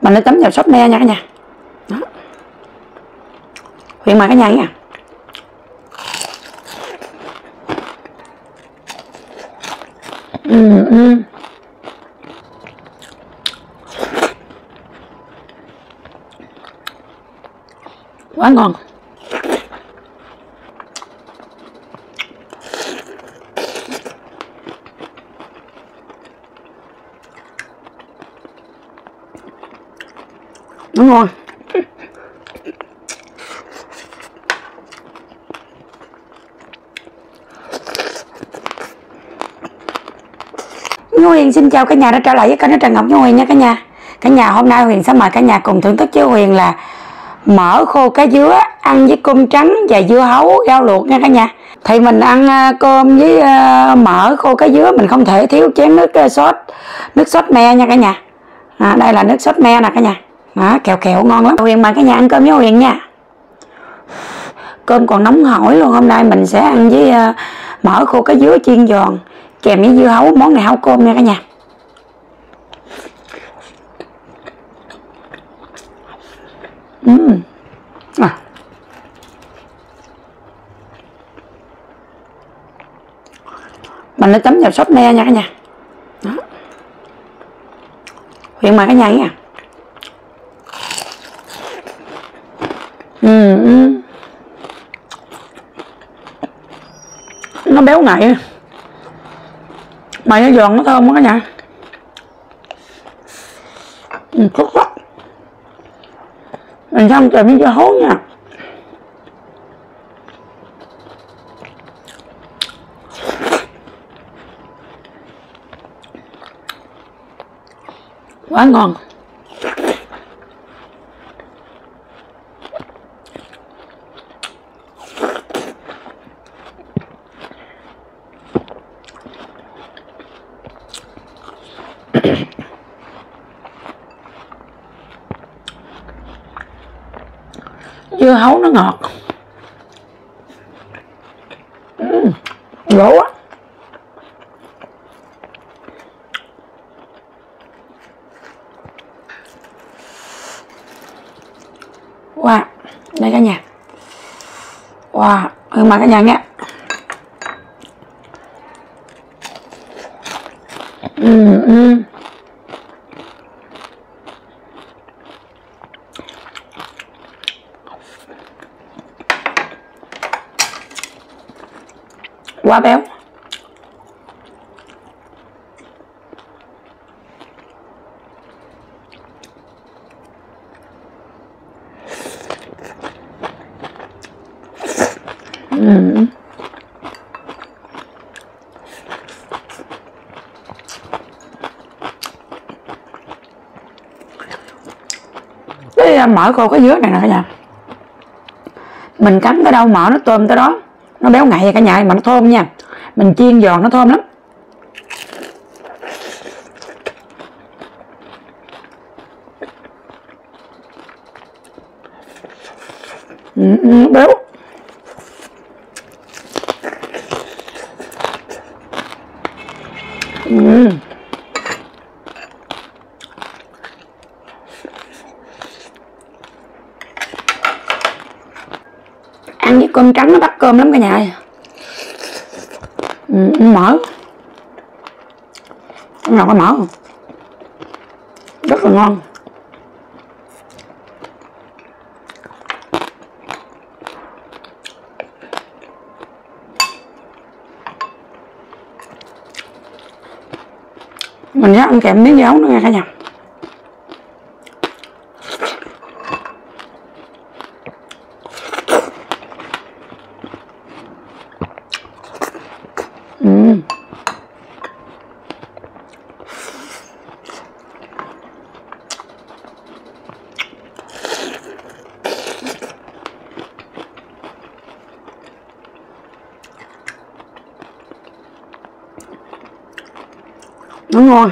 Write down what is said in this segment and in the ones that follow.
mình nó chấm vào sốt me nha cả nhà. Đó. Huyền mời cả nhà nha. Ừ, ừ. quá ngon. Nó ngon Huyền xin chào cả nhà đã trở lại với kênh của Trần Ngọc Nhu Huyền nha cả nhà. Cả nhà hôm nay Huyền sẽ mời cả nhà cùng thưởng thức với Huyền là mỡ khô cá dứa ăn với cơm trắng và dưa hấu rau luộc nha cả nhà. Thì mình ăn à, cơm với mở mỡ khô cá dứa mình không thể thiếu chén nước à, sốt nước sốt me nha cả nhà. À, đây là nước sốt me nè cả nhà đó, kẹo kẹo ngon lắm. Huyền mời cả nhà ăn cơm với Huyền nha. Cơm còn nóng hổi luôn. Hôm nay mình sẽ ăn với ờ, mỡ khô cá dứa chiên giòn kèm với dưa hấu món này hấu cơm nha cả nhà. Uhm. à. mình đã chấm vào sốt me nha cả nhà. Đó. Huyền mời cả nhà nha. Ừ, nó béo ngậy. Mày nó giòn nó thơm quá cả nhà. Ừ, khúc quá mình xong trời miếng dưa hấu nha. Quá ngon. dưa hấu nó ngọt. Uhm, quá, á wow đây cả nhà. Wow hương mà cả nhà nghe. Ừ, ừ. quá béo ừ cái mỡ cô cái dứa này nè cả nhà. Mình cắn tới đâu mỡ nó tôm tới đó, nó béo ngậy cả nhà, mà nó thơm nha. Mình chiên giòn nó thơm lắm. Ừ, ừ, béo ừ ăn với cơm trắng nó bắt cơm lắm cả nhà ơi. Ừ, mỡ cái nào có mỡ rất là ngon. Mình sẽ ăn kèm miếng giáo nữa nha cả nhà. Ừ. nó ngon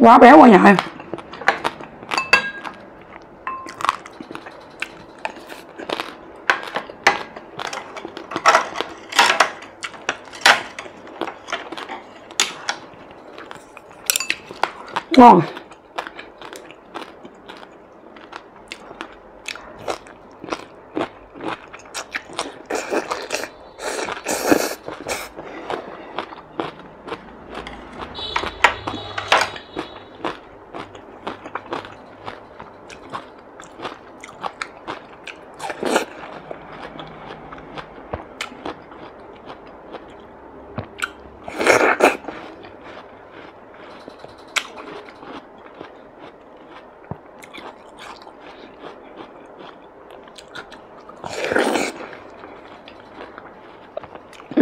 quá béo quá nhờ ngon.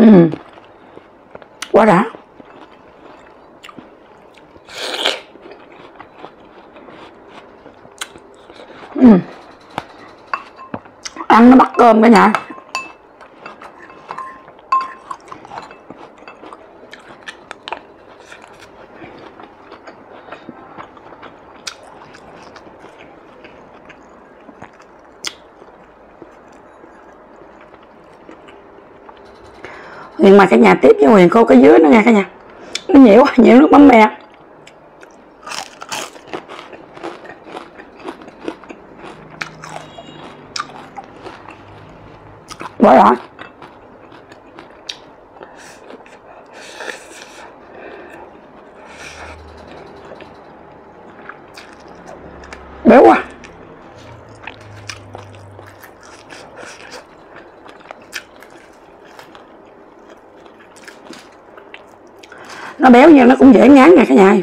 Ừ. quá đã ừ. ăn nó bắt cơm cả nhà Huyền mà cái nhà tiếp với Huyền khô cái dưới nữa nha cả nhà. Nó nhiều quá, nhiều nước mắm me. Quá rồi Béo quá nó béo nhưng nó cũng dễ ngán nha cả nhà.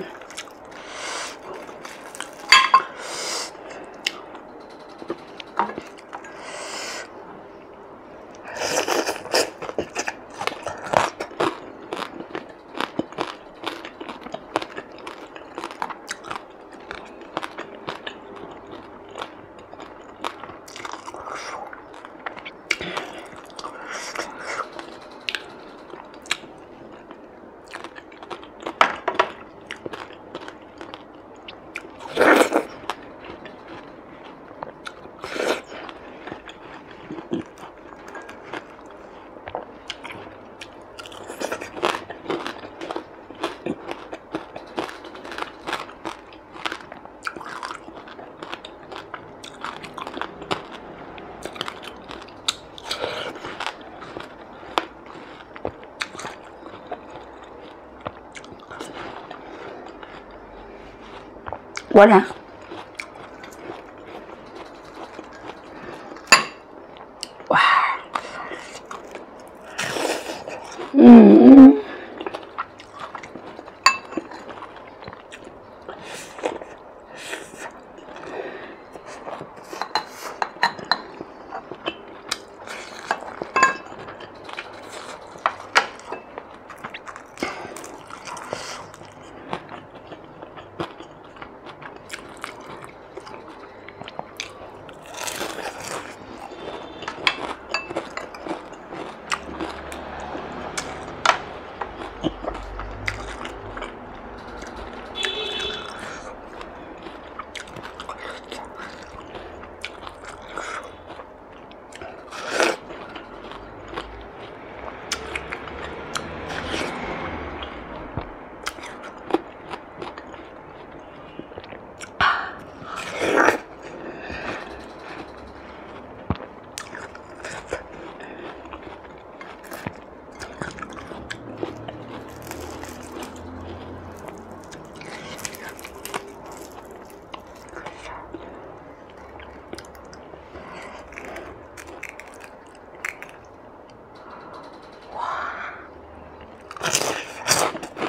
Quá đã wow. Mm. Mm.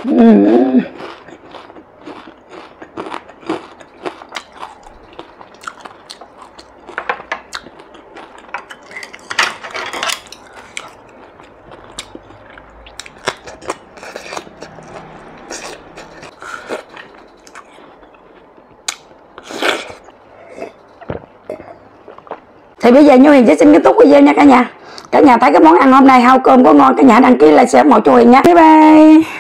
Thì bây giờ như Huyền sẽ xin kết thúc video nha cả nhà. Cả nhà thấy cái món ăn hôm nay hao cơm có ngon, cả nhà đăng ký like share mọi cho Huyền nha. Bye bye.